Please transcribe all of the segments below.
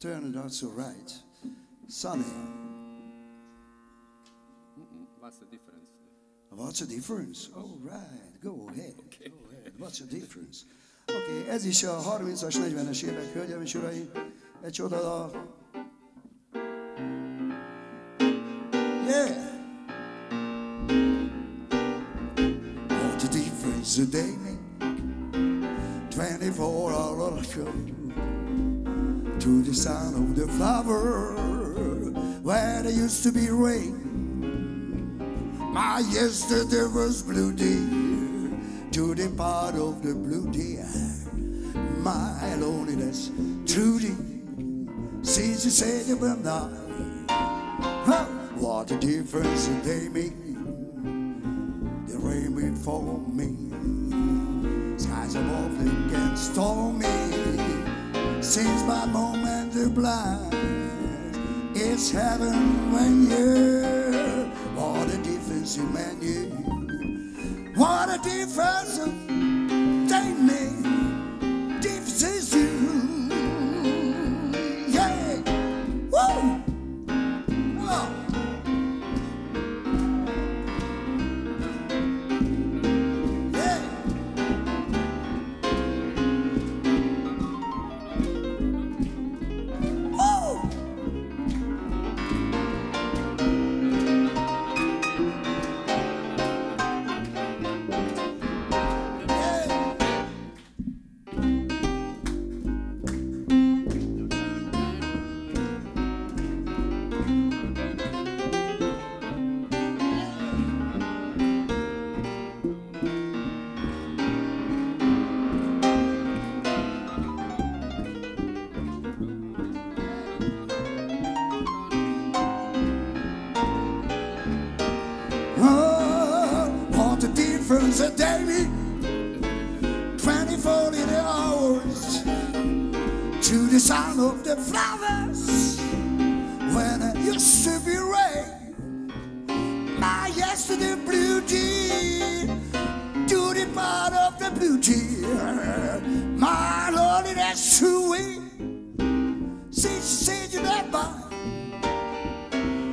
turned out so right. Sonny, What's the difference? what's the difference? All right, go ahead. Go ahead. What's the difference? Oké, okay, ez is a 30-as, 40-es évek, hölgyeim és uraim. Egy csoda dal. Yeah! What a difference a day make 24 hour show To the sound of the flower Where there used to be rain. My yesterday was blue dear To the part of the blue dear My loneliness truly Since you said you were not What a difference day make? The rain will for me Skies above them can stormy Since my moment to blind. It's heaven when you're What a difference you What a difference they difference a day make 24 little hours to the sound of the flowers when it used to be rain. My yesterday blue dear to the part of the blue dear. My loneliness true way since you said you not mine.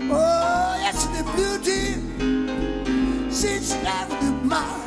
Oh, yesterday blue dear since you never did mine.